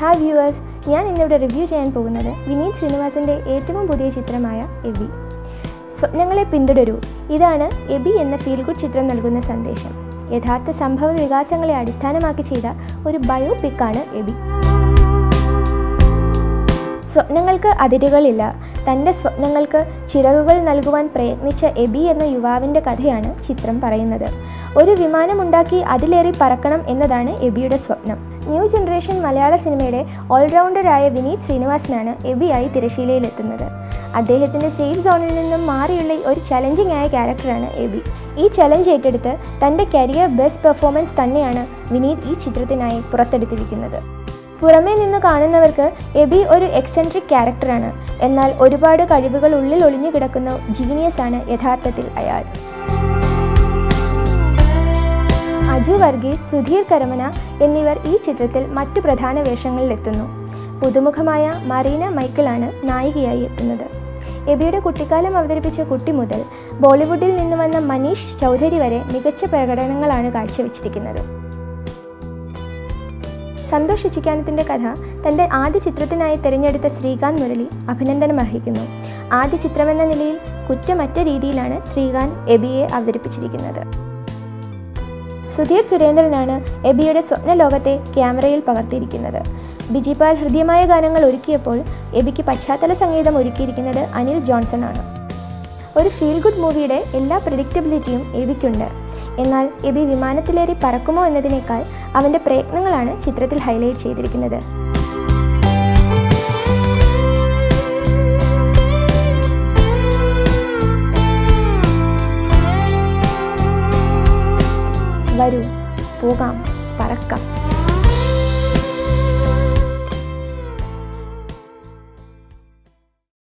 Hi viewers ഞാൻ ഇന്നിവിടെ review ചെയ്യാൻ പോകുന്നത് വിനീത് ശ്രീനിവാസന്റെ ഏറ്റവും പുതിയ ചിത്രമായ എബി. സ്വപ്നങ്ങളെ പിന്തുടരൂ. ഇതാണ് എബി എന്ന ഫീൽ ഗുഡ് ചിത്രം നൽകുന്ന സന്ദേശം. യഥാർത്ഥ സംഭവ വികാസങ്ങളെ അടിസ്ഥാനമാക്കി ചെയ്ത ഒരു ബയോപിക്കാണ് എബി. സ്വപ്നങ്ങൾക്ക് അതിരുകളില്ല. തന്റെ സ്വപ്നങ്ങൾക്ക് ചിറകുകൾ നൽകുവാൻ പ്രയത്നിച്ച എബി എന്ന യുവാവിന്റെ കഥയാണ് ചിത്രം പറയുന്നത്. ഒരു വിമാനമുണ്ടാക്കി അതിലേറി പറക്കണം എന്നതാണ് എബിയുടെ സ്വപ്നം. ന്യൂ ജനറേഷൻ മലയാള സിനിമയുടെ ഓൾറൗണ്ടറായ വിനീത് ശ്രീനിവാസനാണ് എബിയായി തിരശീലയിലെത്തുന്നത് അദ്ദേഹത്തിന്റെ സേഫ് സോണിൽ നിന്നും മാറിയുള്ള ഒരു ചലഞ്ചിങ് ആയ ക്യാരക്ടറാണ് എബി. ഈ ചലഞ്ച് ഏറ്റെടുത്ത് തന്റെ കരിയർ ബെസ്റ്റ് പെർഫോമൻസ് തന്നെയാണ് വിനീത് ഈ ചിത്രത്തിനായി പുറത്തെടുത്തിരിക്കുന്നത്. പുറമേ നിന്ന് കാണുന്നവർക്ക് എബി ഒരു എക്സെൻട്രിക് ക്യാരക്ടറാണ്. എന്നാൽ ഒരുപാട് കഴിവുകൾ ഉള്ളിൽ ഒളിഞ്ഞു കിടക്കുന്ന ജീനിയസ് ആണ് യഥാർത്ഥത്തിൽ അയാൾ. അജു വർഗീസ് സുധീർ കരമന എന്നിവർ ഈ ചിത്രത്തിൽ മറ്റു പ്രധാന വേഷങ്ങളിലെത്തുന്നു. പുതുമുഖമായ മറീന മൈക്കിളാണ് നായികയായി എത്തുന്നത്. എബിയുടെ കുട്ടിക്കാലം അവതരിപ്പിച്ച കുട്ടി മുതൽ ബോളിവുഡിൽ നിന്ന് വന്ന മനീഷ് ചൗധരി വരെ മികച്ച പ്രകടനങ്ങളാണ് കാഴ്ചവെച്ചിരിക്കുന്നത്. സന്തോഷ് ഇച്ചിക്കാനത്തിന്റെ കഥ തന്റെ ആദ്യ ചിത്രത്തിനായി തിരഞ്ഞെടുത്ത ശ്രീകാന്ത് മുരളി അഭിനന്ദനം അർഹിക്കുന്നു. ആദ്യ ചിത്രമെന്ന നിലയിൽ കുറ്റമറ്റ രീതിയിലാണ് ശ്രീകാന്ത് എബിയെ അവതരിപ്പിച്ചിരിക്കുന്നത്. സുധീർ സുരേന്ദ്രനാണ് എബിയുടെ സ്വപ്നലോകത്തെ ക്യാമറയിൽ പകർത്തിയിരിക്കുന്നത്. ബിജിപാൽ ഹൃദ്യമായ ഗാനങ്ങൾ ഒരുക്കിയപ്പോൾ എബിക്ക് പശ്ചാത്തല സംഗീതം ഒരുക്കിയിരിക്കുന്നത് അനിൽ ജോൺസൺ ആണ്. ഒരു ഫീൽ ഗുഡ് മൂവിയുടെ എല്ലാ പ്രഡിക്റ്റബിലിറ്റിയും എബിക്കുണ്ട്. എന്നാൽ എബി വിമാനത്തിലേറി പറക്കുമോ എന്നതിനേക്കാൾ അവന്റെ പ്രയത്നങ്ങളാണ് ചിത്രത്തിൽ ഹൈലൈറ്റ് ചെയ്തിരിക്കുന്നത്. വരൂ പോകാം പറക്കാം